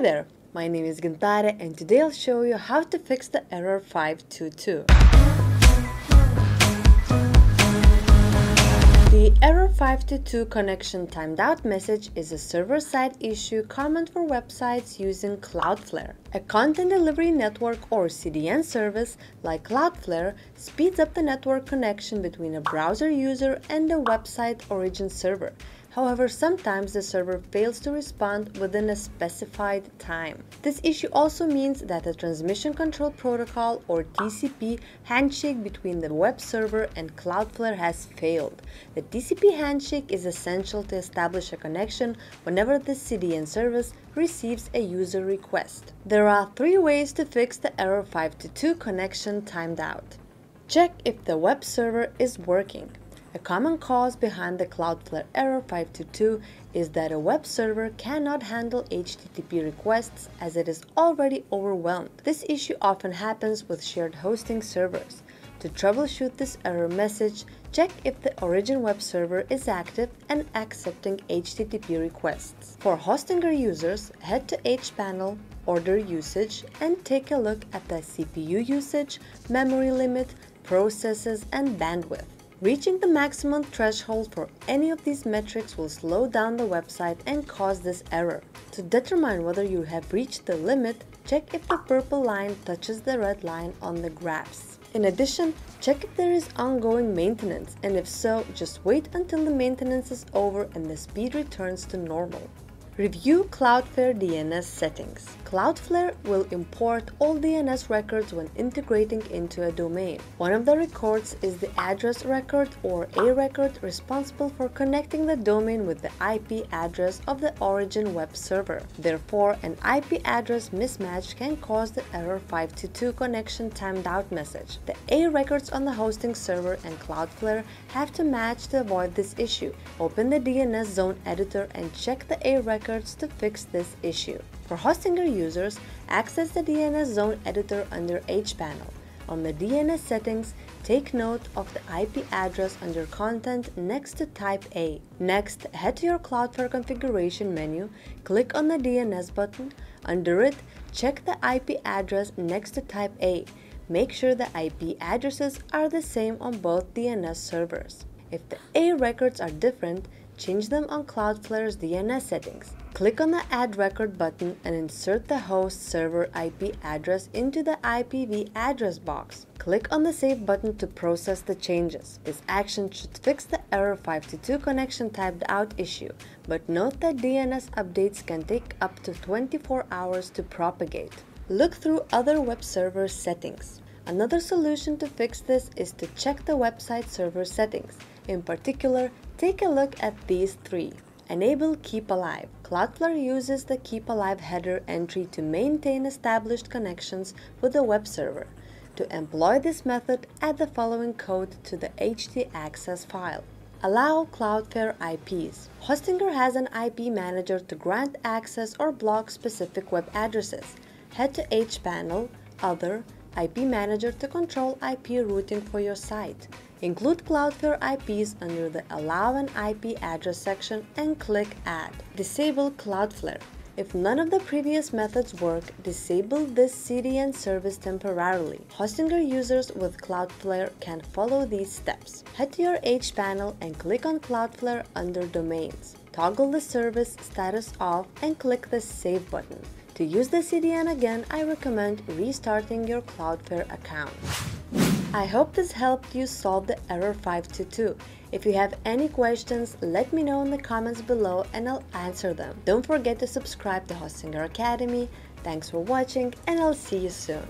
Hi there, my name is Gintare and today I'll show you how to fix the error 522. The error 522 connection timed out message is a server-side issue common for websites using Cloudflare. A content delivery network or CDN service like Cloudflare speeds up the network connection between a browser user and a website origin server However, sometimes the server fails to respond within a specified time. This issue also means that the Transmission Control Protocol or TCP handshake between the web server and Cloudflare has failed. The TCP handshake is essential to establish a connection whenever the CDN service receives a user request. There are three ways to fix the error 522 connection timed out. Check if the web server is working. A common cause behind the Cloudflare error 522 is that a web server cannot handle HTTP requests as it is already overwhelmed. This issue often happens with shared hosting servers. To troubleshoot this error message, check if the origin web server is active and accepting HTTP requests. For Hostinger users, head to hpanel, order usage, and take a look at the CPU usage, memory limit, processes, and bandwidth. Reaching the maximum threshold for any of these metrics will slow down the website and cause this error. To determine whether you have reached the limit, check if the purple line touches the red line on the graphs. In addition, check if there is ongoing maintenance and if so, just wait until the maintenance is over and the speed returns to normal. Review Cloudflare DNS settings. Cloudflare will import all DNS records when integrating into a domain. One of the records is the address record or a record responsible for connecting the domain with the IP address of the origin web server. Therefore, an IP address mismatch can cause the error 522 connection timed out message. The A records on the hosting server and Cloudflare have to match to avoid this issue. Open the DNS zone editor and check the A record records to fix this issue. For Hostinger users, access the DNS Zone editor under hpanel. On the DNS settings, take note of the IP address under Content next to Type A. Next, head to your Cloudflare configuration menu, click on the DNS button. Under it, check the IP address next to Type A. Make sure the IP addresses are the same on both DNS servers. If the A records are different, change them on Cloudflare's DNS settings. Click on the Add Record button and insert the host server IP address into the IPv4 address box. Click on the Save button to process the changes. This action should fix the error 522 connection timed out issue, but note that DNS updates can take up to 24 hours to propagate. Look through other web server settings. Another solution to fix this is to check the website server settings. In particular, take a look at these three. Enable Keep Alive. Cloudflare uses the Keep Alive header entry to maintain established connections with the web server. To employ this method, add the following code to the htaccess file. Allow Cloudflare IPs. Hostinger has an IP manager to grant access or block specific web addresses. Head to hpanel, Other, IP Manager to control IP routing for your site. Include Cloudflare IPs under the Allow an IP address section and click Add. Disable Cloudflare. If none of the previous methods work, disable this CDN service temporarily. Hostinger users with Cloudflare can follow these steps. Head to your H-Panel and click on Cloudflare under Domains. Toggle the service status off and click the Save button. To use the CDN again, I recommend restarting your Cloudflare account. I hope this helped you solve the error 522. If you have any questions, let me know in the comments below and I'll answer them. Don't forget to subscribe to Hostinger Academy. Thanks for watching and I'll see you soon.